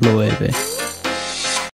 lo bebe.